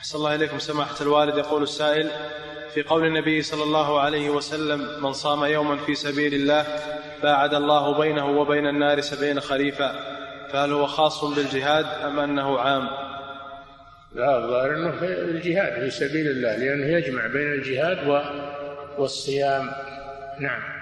أحسن الله إليكم. سماحة الوالد يقول السائل في قول النبي صلى الله عليه وسلم من صام يوما في سبيل الله باعد الله بينه وبين النار سبعين خريفا فهل هو خاص بالجهاد أم أنه عام؟ لا الظاهر أنه في الجهاد في سبيل الله لأنه يجمع بين الجهاد والصيام. نعم.